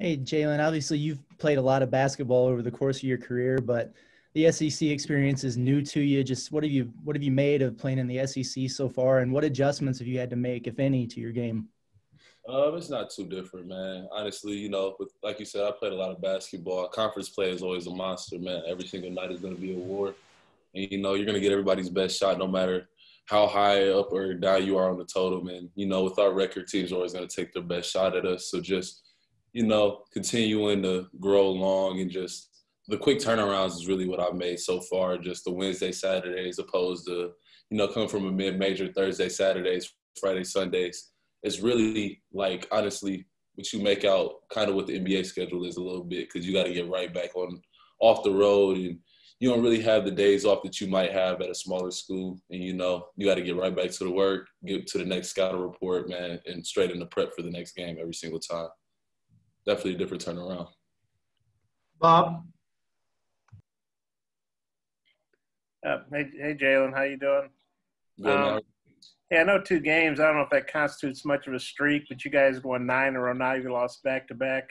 Hey, Jalen, obviously you've played a lot of basketball over the course of your career, but the SEC experience is new to you. Just what have you what have you made of playing in the SEC so far, and what adjustments have you had to make, if any, to your game? Um, it's not too different, man. Honestly, you know, with, like you said, I played a lot of basketball. Conference play is always a monster, man. Every single night is going to be a war, and you know you're going to get everybody's best shot, no matter how high up or down you are on the total. And you know, with our record, teams are always going to take their best shot at us. So just you know, continuing to grow long and just the quick turnarounds is really what I've made so far. Just the Wednesday, Saturdays, opposed to you know coming from a mid-major Thursday, Saturdays, Friday, Sundays. It's really like honestly what you make out kind of what the NBA schedule is a little bit because you got to get right back on off the road and you don't really have the days off that you might have at a smaller school and you know you got to get right back to the work get to the next scouting report man and straight into prep for the next game every single time definitely a different turnaround. Bob. Uh, hey, hey, Jalen, how you doing? Good. Um, yeah, I know two games. I don't know if that constitutes much of a streak, but you guys won nine in a row. Now you lost back-to-back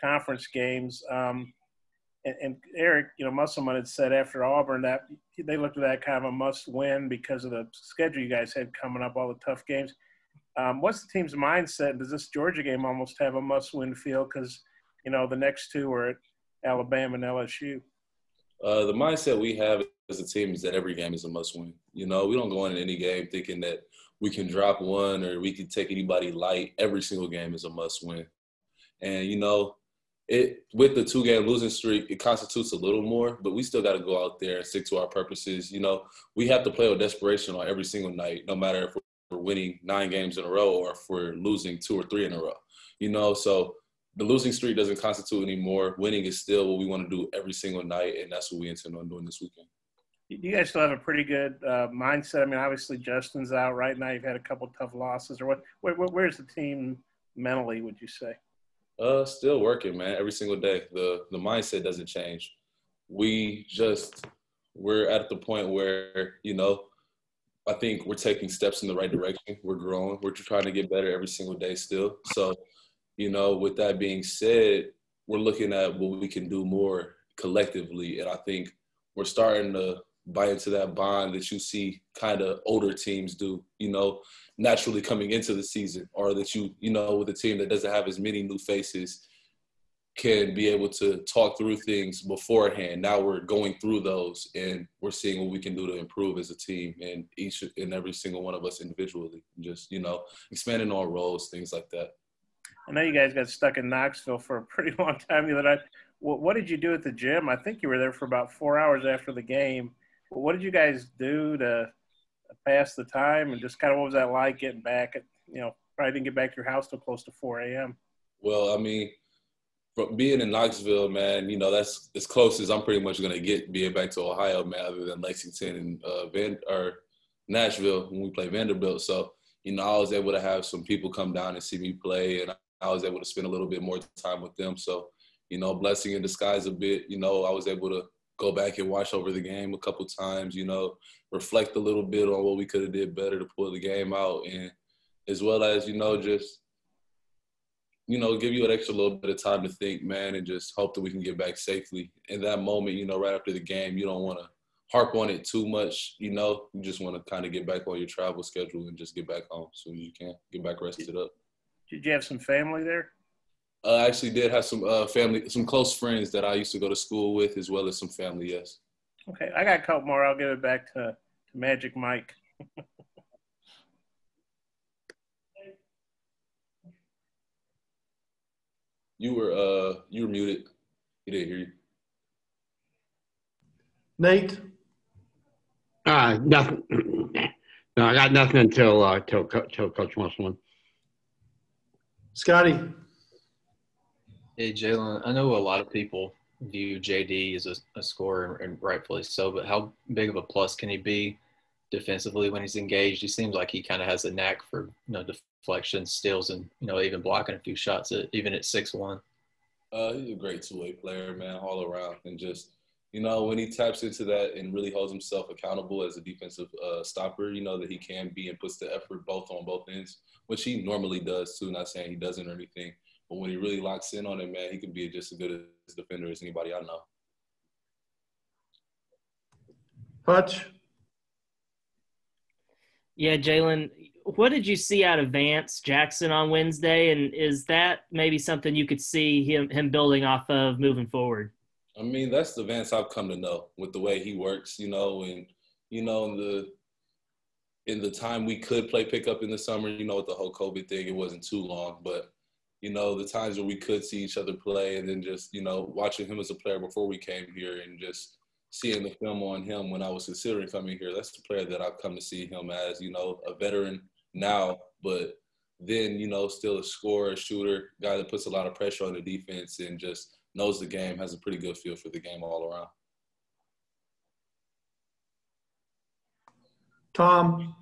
conference games. Um, and, and, Eric, you know, Musselman had said after Auburn that they looked at that kind of a must-win because of the schedule you guys had coming up, all the tough games. Um, what's the team's mindset? Does this Georgia game almost have a must-win feel? Because you know the next two are at Alabama and LSU. Uh, the mindset we have as a team is that every game is a must-win. You know, we don't go into any game thinking that we can drop one or we can take anybody light. Every single game is a must-win, and you know, it with the two-game losing streak, it constitutes a little more, but we still got to go out there and stick to our purposes. You know, we have to play with desperation on every single night, no matter if we're we're winning nine games in a row or if we're losing two or three in a row. You know, so the losing streak doesn't constitute anymore. Winning is still what we want to do every single night, and that's what we intend on doing this weekend. You guys still have a pretty good uh, mindset. I mean, obviously Justin's out right now. You've had a couple tough losses, or what? Where, where's the team mentally? Would you say? Uh, still working, man. Every single day. the The mindset doesn't change. We just we're at the point where you know I think we're taking steps in the right direction. We're growing. We're trying to get better every single day still. So, you know, with that being said, we're looking at what we can do more collectively. And I think we're starting to buy into that bond that you see kind of older teams do, you know, naturally coming into the season, or that you, you know, with a team that doesn't have as many new faces can be able to talk through things beforehand. Now we're going through those and we're seeing what we can do to improve as a team and each and every single one of us individually. Just, you know, expanding our roles, things like that. I know you guys got stuck in Knoxville for a pretty long time You night. What did you do at the gym? I think you were there for about four hours after the game. What did you guys do to pass the time and just kind of what was that like getting back at, you know, probably didn't get back to your house till close to 4 a.m. Well, I mean, from being in Knoxville, man, you know that's as close as I'm pretty much gonna get being back to Ohio, man. Other than Lexington and uh, Van or Nashville when we play Vanderbilt, so you know I was able to have some people come down and see me play, and I was able to spend a little bit more time with them. So you know, blessing in disguise a bit. You know, I was able to go back and watch over the game a couple times. You know, reflect a little bit on what we could have did better to pull the game out, and as well as you know just you know, give you an extra little bit of time to think, man, and just hope that we can get back safely. In that moment, you know, right after the game, you don't want to harp on it too much. You know, you just want to kind of get back on your travel schedule and just get back home as soon as you can, get back rested up. Did you have some family there? Uh, I actually did have some uh, family, some close friends that I used to go to school with, as well as some family. Yes. Okay, I got a couple more. I'll give it back to, to Magic Mike. You were uh you were muted. He didn't hear you. Nate. Uh, nothing. no, I got nothing until uh, till, till Coach Musselman. Scotty. Hey, Jalen. I know a lot of people view JD as a, a scorer, and rightfully so. But how big of a plus can he be defensively when he's engaged? He seems like he kind of has a knack for you know deflection, steals, and you know even blocking a few shots at, even at six one. Uh, he's a great two way player, man, all around, and just you know when he taps into that and really holds himself accountable as a defensive uh, stopper, you know that he can be and puts the effort both on both ends, which he normally does too. Not saying he doesn't or anything, But when he really locks in on it, man, he can be just as good a defender as anybody I know. Hutch, Yeah, Jalen, what did you see out of Vance Jackson on Wednesday, and is that maybe something you could see him him building off of moving forward? I mean, that's the Vance I've come to know with the way he works, you know, and you know, in the in the time we could play pickup in the summer, you know, with the whole COVID thing, it wasn't too long, but you know, the times where we could see each other play, and then just you know, watching him as a player before we came here, and just seeing the film on him when I was considering coming here, that's the player that I've come to see him as, you know, a veteran now, but then you know, still a scorer, a shooter, guy that puts a lot of pressure on the defense, and just knows the game, has a pretty good feel for the game all around. Tom,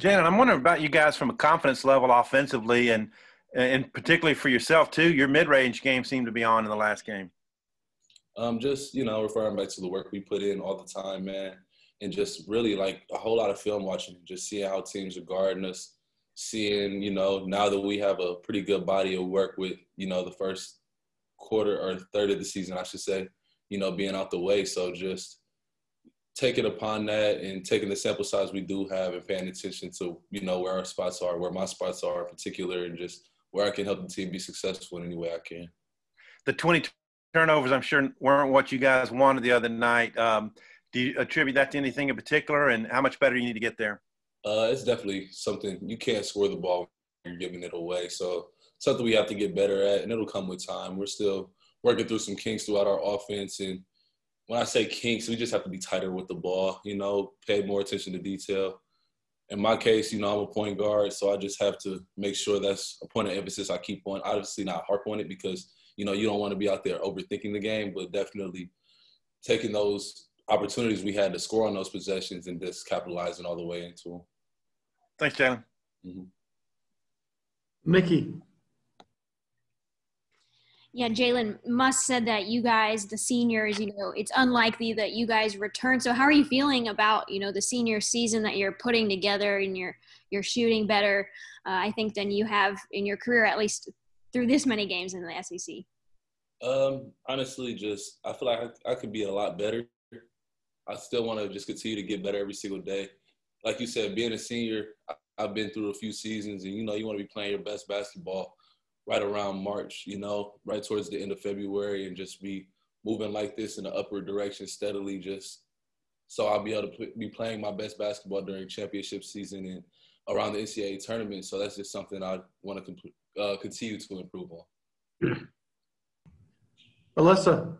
Jalen, I'm wondering about you guys from a confidence level offensively, and and particularly for yourself too. Your mid-range game seemed to be on in the last game. Um, just you know, referring back to the work we put in all the time, man, and just really like a whole lot of film watching, just seeing how teams are guarding us, seeing you know now that we have a pretty good body of work with you know the first quarter or third of the season, I should say, you know, being out the way. So just taking upon that and taking the sample size we do have and paying attention to you know where our spots are, where my spots are in particular, and just where I can help the team be successful in any way I can. The 20 turnovers, I'm sure, weren't what you guys wanted the other night. Um, do you attribute that to anything in particular, and how much better you need to get there? Uh, it's definitely something you can't score the ball you're giving it away. So something we have to get better at, and it'll come with time. We're still working through some kinks throughout our offense, and when I say kinks, we just have to be tighter with the ball. You know, pay more attention to detail. In my case, you know, I'm a point guard, so I just have to make sure that's a point of emphasis I keep on. Obviously, not harp on it because you know you don't want to be out there overthinking the game, but definitely taking those opportunities we had to score on those possessions and just capitalizing all the way into them. Thanks, Jalen. Mm-hmm. Mickey, Yeah, Jalen Muss said that you guys, the seniors, you know, it's unlikely that you guys return. So how are you feeling about, you know, the senior season that you're putting together and you're you're shooting better, uh, I think, than you have in your career, at least through this many games in the SEC? Um, honestly, just I feel like I, I could be a lot better. I still want to just continue to get better every single day. Like you said, being a senior, I, I've been through a few seasons, and you know, you want to be playing your best basketball right around March, you know, right towards the end of February, and just be moving like this in the upward direction steadily. Just so I'll be able to be playing my best basketball during championship season and around the NCAA tournament. So that's just something I want to comp- uh, continue to improve on. Alyssa,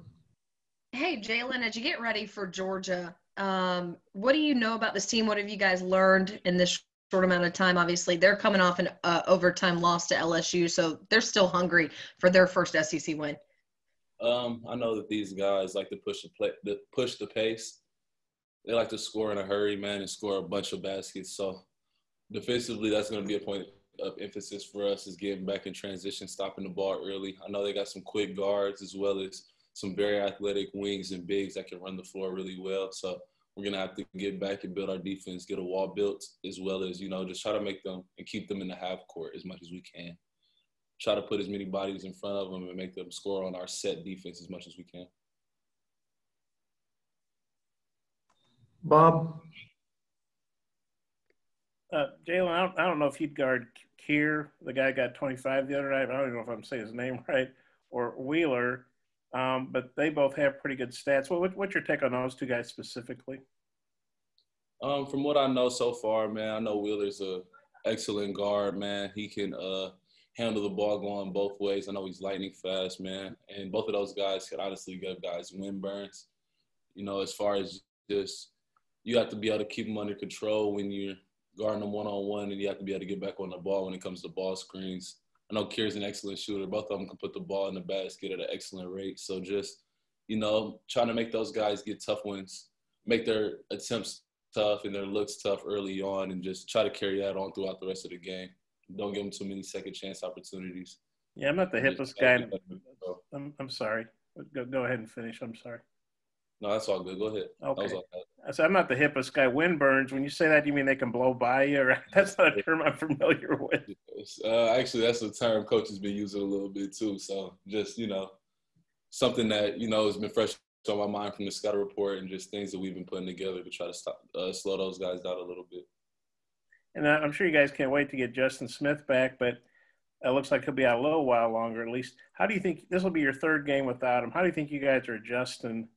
Hey, Jalen, as you get ready for Georgia, um, what do you know about this team? What have you guys learned in this short amount of time? Obviously, they're coming off an uh, overtime loss to LSU, so they're still hungry for their first SEC win. Um, I know that these guys like to push the play, the, push the pace. They like to score in a hurry, man, and score a bunch of baskets. So defensively, that's going to be a point of emphasis for us is getting back in transition, stopping the ball early. I know they got some quick guards as well as some very athletic wings and bigs that can run the floor really well. So we're gonna have to get back and build our defense, get a wall built, as well as you know just try to make them and keep them in the half court as much as we can. Try to put as many bodies in front of them and make them score on our set defense as much as we can. Bob, Uh, Jalen, I don't, I don't know if you'd guard Kier, the guy got 25 the other night. I don't even know if I'm saying his name right, or Wheeler, um, but they both have pretty good stats. What, what's your take on those two guys specifically? Um, from what I know so far, man, I know Wheeler's a excellent guard, man. He can uh, handle the ball going both ways. I know he's lightning fast, man. And both of those guys can honestly give guys wind burns. You know, as far as just you have to be able to keep them under control when you're guarding them one on one, and you have to be able to get back on the ball when it comes to ball screens. I know Kier's an excellent shooter. Both of them can put the ball in the basket at an excellent rate. So just, you know, trying to make those guys get tough ones, make their attempts tough and their looks tough early on, and just try to carry that on throughout the rest of the game. Don't give them too many second chance opportunities. Yeah, I'm not the hippest guy. I'm, I'm sorry. Go, go ahead and finish. I'm sorry. No, that's all good. Go ahead. Okay. That was all good. So I'm not the hippest guy. Windburns. When you say that, you mean they can blow by you? Or that's not a term I'm familiar with. Uh, actually, that's a term coach has been using a little bit too. So just you know, something that you know has been fresh on my mind from the scouting report and just things that we've been putting together to try to stop, uh, slow those guys down a little bit. And I'm sure you guys can't wait to get Justin Smith back, but it looks like he'll be out a little while longer at least. How do you think this will be your third game without him? How do you think you guys are adjusting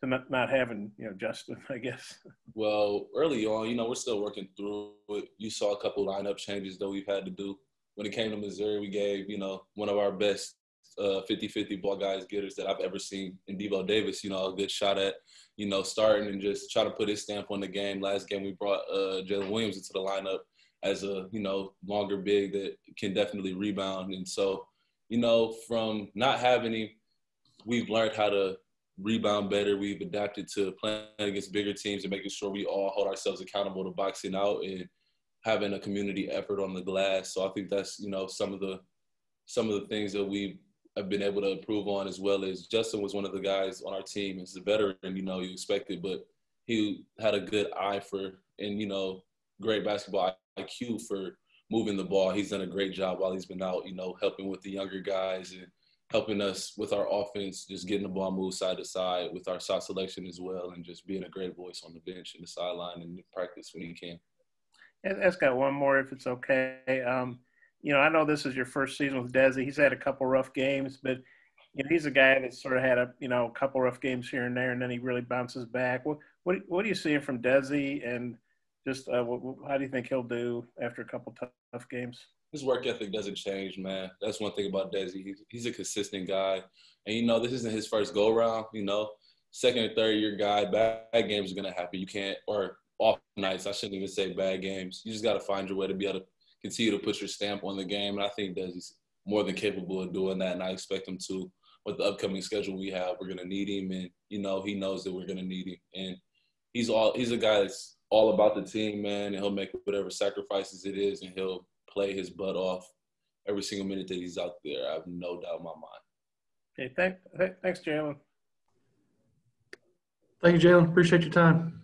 to not, not having, you know, Justin, I guess? Well, early on, you know, we're still working through it. You saw a couple lineup changes that we've had to do. When it came to Missouri, we gave, you know, one of our best uh, 50-50 ball guys getters that I've ever seen in Devo Davis, you know, a good shot at, you know, starting and just try to put his stamp on the game. Last game we brought uh, Jaylin Williams into the lineup as a, you know, longer big that can definitely rebound. And so, you know, from not having him, we've learned how to rebound better. We've adapted to playing against bigger teams and making sure we all hold ourselves accountable to boxing out and having a community effort on the glass. So I think that's, you know, some of the some of the things that we have been able to improve on as well as Justin was one of the guys on our team as a veteran, you know, you expected, but he had a good eye for and, you know, great basketball IQ for moving the ball. He's done a great job while he's been out, you know, helping with the younger guys and helping us with our offense, just getting the ball moved side to side with our shot selection as well, and just being a great voice on the bench and the sideline and practice when he can. That's got one more, if it's okay. Um, you know, I know this is your first season with Desi. He's had a couple rough games, but you know, he's a guy that sort of had a you know a couple rough games here and there, and then he really bounces back. What what what do you seeing from Desi, and just uh, what, how do you think he'll do after a couple tough games? His work ethic doesn't change, man. That's one thing about Desi. He's, a consistent guy, and you know this isn't his first go round. You know, second or third year guy, bad, games are gonna happen. You can't or off nights. I shouldn't even say bad games. You just got to find your way to be able to continue to put your stamp on the game. And I think he's more than capable of doing that. And I expect him to. With the upcoming schedule we have, we're gonna need him, and you know he knows that we're gonna need him. And he's all he's a guy that's all about the team, man, and he'll make whatever sacrifices it is, and he'll play his butt off every single minute that he's out there. I have no doubt in my mind. Okay, thank, thanks, Jalen. Thank you, Jalen. Appreciate your time.